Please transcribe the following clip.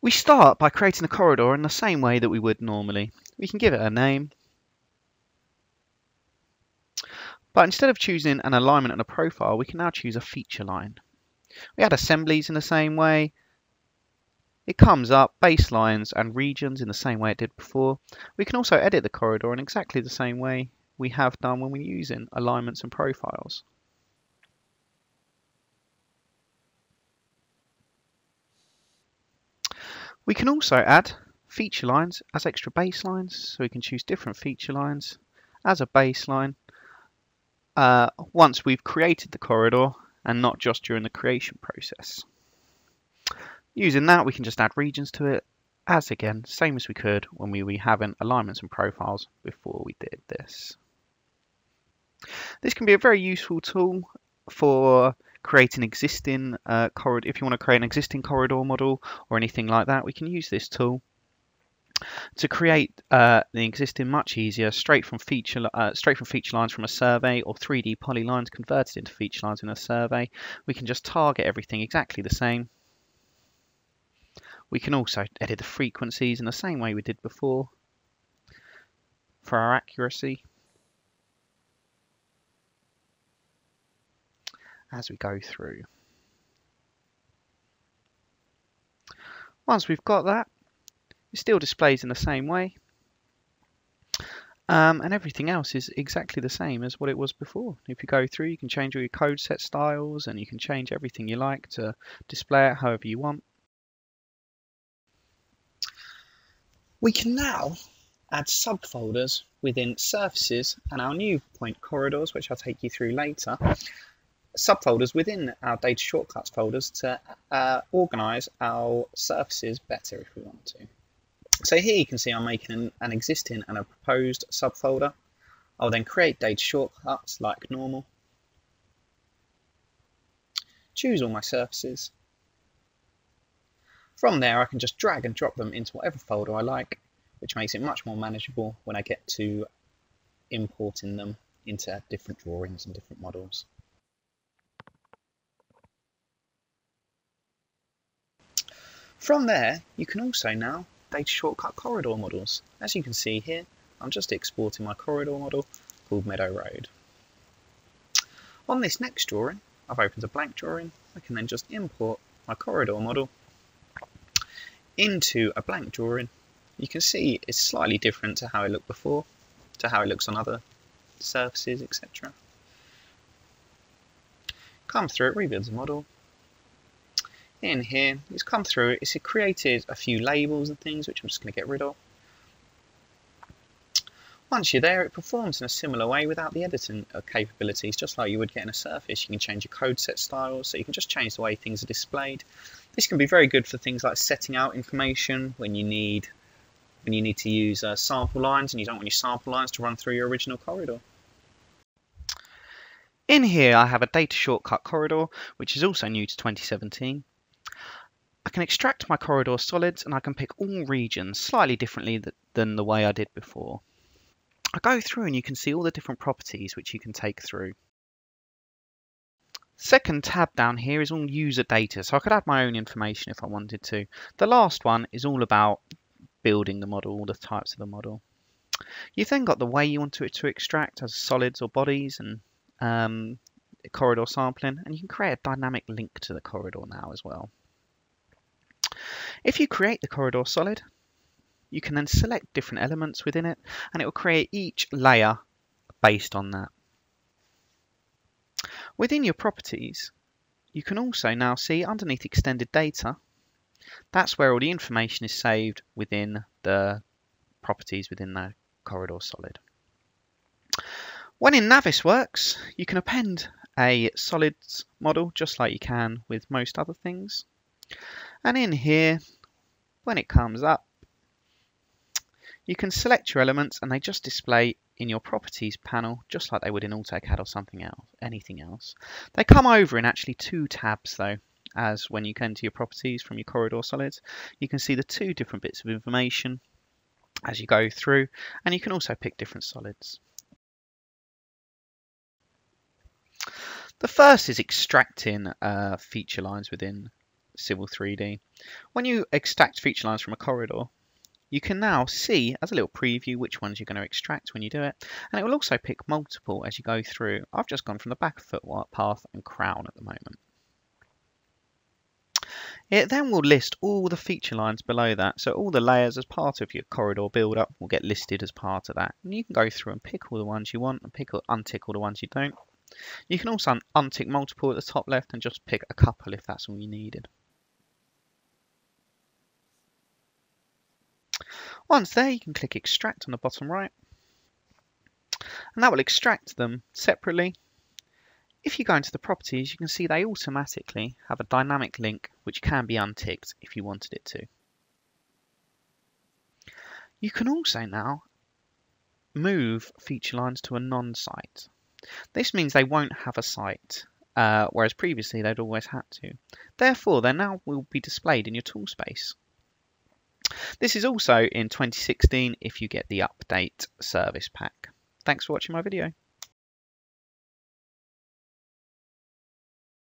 We start by creating a corridor in the same way that we would normally. We can give it a name. But instead of choosing an alignment and a profile, we can now choose a feature line. We add assemblies in the same way. It comes up baselines and regions in the same way it did before. We can also edit the corridor in exactly the same way we have done when we're using alignments and profiles. We can also add feature lines as extra baselines, so we can choose different feature lines as a baseline uh, once we've created the corridor and not just during the creation process. Using that we can just add regions to it as again same as we could when we were having alignments and profiles before we did this. This can be a very useful tool for create an existing uh, corridor. If you want to create an existing corridor model or anything like that, we can use this tool to create uh, the existing much easier straight from feature uh, straight from feature lines from a survey or 3D polylines converted into feature lines in a survey. We can just target everything exactly the same. We can also edit the frequencies in the same way we did before for our accuracy. As we go through. Once we've got that, it still displays in the same way. Um, and everything else is exactly the same as what it was before. If you go through, you can change all your code set styles and you can change everything you like to display it however you want. We can now add subfolders within surfaces and our new point corridors, which I'll take you through later, subfolders within our data shortcuts folders to uh, organize our surfaces better if we want to. So here you can see I'm making an, an existing and a proposed subfolder. I'll then create data shortcuts like normal. Choose all my surfaces. From there I can just drag and drop them into whatever folder I like, which makes it much more manageable when I get to importing them into different drawings and different models. From there, you can also now data shortcut corridor models. As you can see here, I'm just exporting my corridor model called Meadow Road. On this next drawing, I've opened a blank drawing. I can then just import my corridor model into a blank drawing. You can see it's slightly different to how it looked before, to how it looks on other surfaces, etc. Come through it, rebuild the model, in here, it's come through, it's created a few labels and things, which I'm just going to get rid of. Once you're there, it performs in a similar way without the editing capabilities, just like you would get in a Surface. You can change your code set styles, so you can just change the way things are displayed. This can be very good for things like setting out information when you need when you need to use uh, sample lines and you don't want your sample lines to run through your original corridor. In here I have a data shortcut corridor, which is also new to 2017. I can extract my corridor solids and I can pick all regions slightly differently than the way I did before. I go through and you can see all the different properties which you can take through. Second tab down here is all user data, so I could add my own information if I wanted to. The last one is all about building the model, all the types of the model. You've then got the way you want it to extract as solids or bodies and um, corridor sampling, and you can create a dynamic link to the corridor now as well. If you create the corridor solid, you can then select different elements within it and it will create each layer based on that. Within your properties, you can also now see underneath extended data, that's where all the information is saved within the properties within the corridor solid. When in Navisworks, you can append a solids model just like you can with most other things. And in here, when it comes up, you can select your elements and they just display in your properties panel just like they would in AutoCAD or something else, anything else. They come over in actually two tabs though, as when you go into your properties from your corridor solids, you can see the two different bits of information as you go through and you can also pick different solids. The first is extracting uh, feature lines within Civil 3D. When you extract feature lines from a corridor, you can now see as a little preview which ones you're going to extract when you do it and it will also pick multiple as you go through. I've just gone from the back of footpath and crown at the moment. It then will list all the feature lines below that, so all the layers as part of your corridor build-up will get listed as part of that. And you can go through and pick all the ones you want and pick or untick all the ones you don't. You can also un untick multiple at the top left and just pick a couple if that's all you needed. Once there, you can click extract on the bottom right, and that will extract them separately. If you go into the properties, you can see they automatically have a dynamic link which can be unticked if you wanted it to. You can also now move feature lines to a non-site. This means they won't have a site, uh, whereas previously they'd always had to. Therefore, they now will be displayed in your tool space. This is also in 2016 if you get the update service pack. Thanks for watching my video.